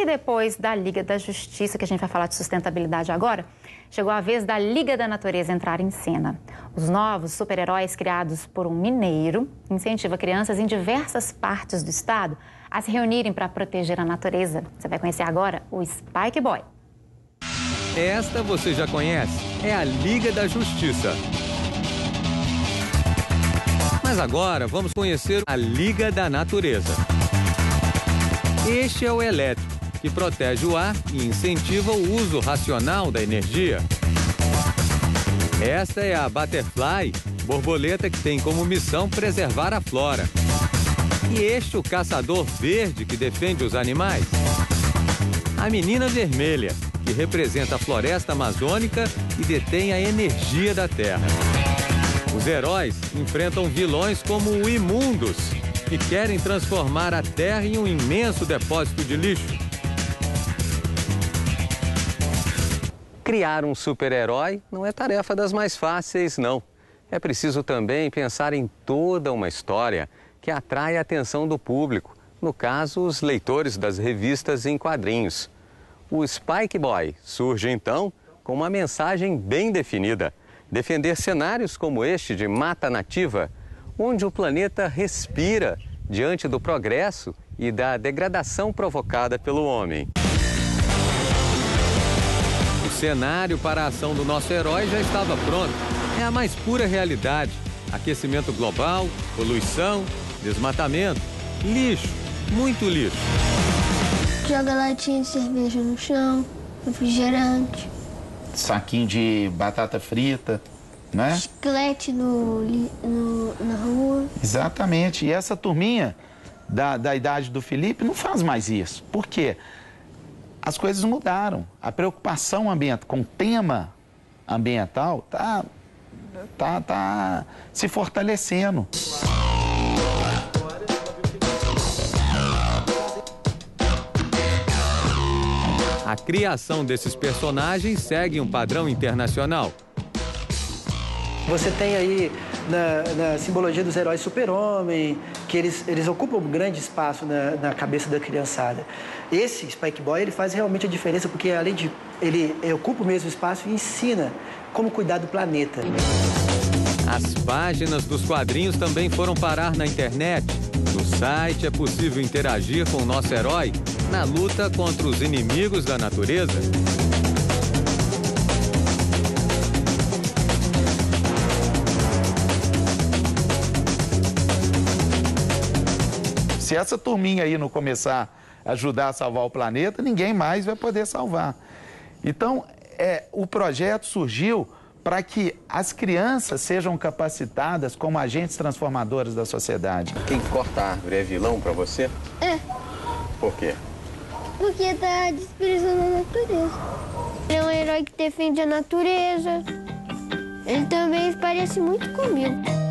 E depois da Liga da Justiça, que a gente vai falar de sustentabilidade agora, chegou a vez da Liga da Natureza entrar em cena. Os novos super-heróis criados por um mineiro incentivam crianças em diversas partes do estado a se reunirem para proteger a natureza. Você vai conhecer agora o Spike Boy. Esta você já conhece, é a Liga da Justiça. Mas agora vamos conhecer a Liga da Natureza. Este é o elétrico, que protege o ar e incentiva o uso racional da energia. Esta é a Butterfly, borboleta que tem como missão preservar a flora. E este o caçador verde que defende os animais. A menina vermelha, que representa a floresta amazônica e detém a energia da terra. Os heróis enfrentam vilões como o Imundos, que querem transformar a terra em um imenso depósito de lixo. Criar um super-herói não é tarefa das mais fáceis, não. É preciso também pensar em toda uma história que atrai a atenção do público, no caso, os leitores das revistas em quadrinhos. O Spike Boy surge então com uma mensagem bem definida: defender cenários como este de mata nativa, onde o planeta respira diante do progresso e da degradação provocada pelo homem. O cenário para a ação do nosso herói já estava pronto. É a mais pura realidade: aquecimento global, poluição, desmatamento, lixo, muito lixo. Joga latinha de cerveja no chão, refrigerante. Saquinho de batata frita, né? Chiclete no, no, na rua. Exatamente. E essa turminha da, da idade do Felipe não faz mais isso. Por quê? As coisas mudaram. A preocupação ambiental com o tema ambiental tá, tá, tá se fortalecendo. A criação desses personagens segue um padrão internacional. Você tem aí na, na simbologia dos heróis super-homem, que eles, eles ocupam um grande espaço na, na, cabeça da criançada. Esse Spike Boy, ele faz realmente a diferença, porque além de... ele ocupa o mesmo espaço e ensina como cuidar do planeta. As páginas dos quadrinhos também foram parar na internet. No site é possível interagir com o nosso herói na luta contra os inimigos da natureza. Se essa turminha aí não começar a ajudar a salvar o planeta, ninguém mais vai poder salvar. Então, é, o projeto surgiu para que as crianças sejam capacitadas como agentes transformadores da sociedade. Quem corta a árvore é vilão para você? É. Por quê? Porque está desprezando a natureza. Ele é um herói que defende a natureza. Ele também parece muito comigo.